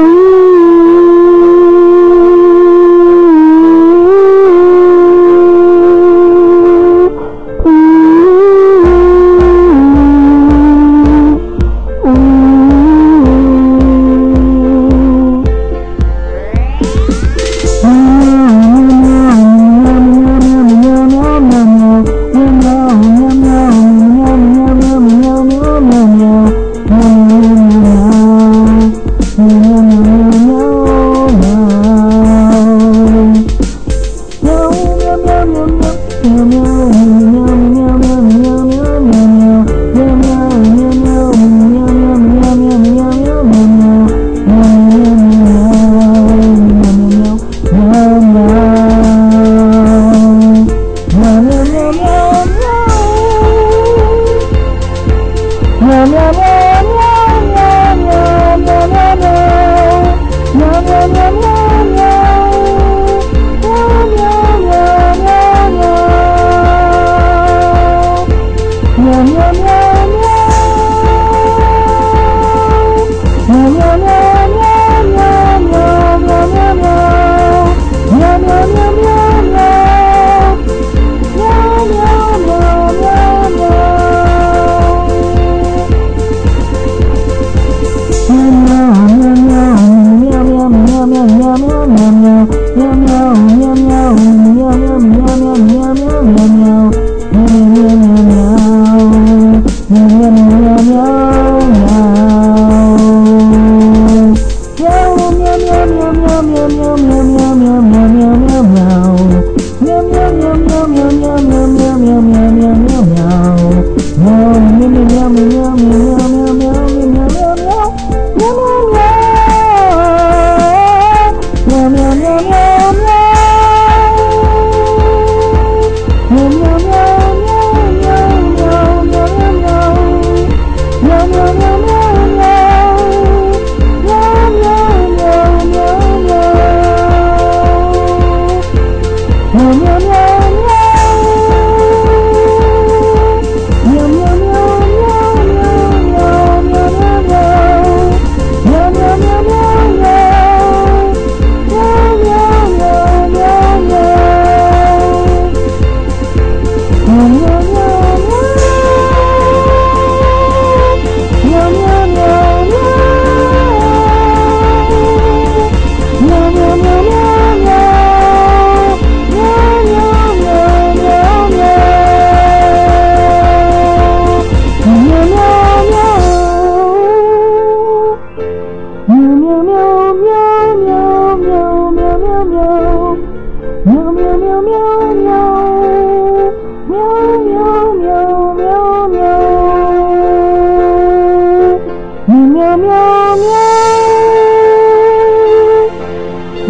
Ooh. from. Oh.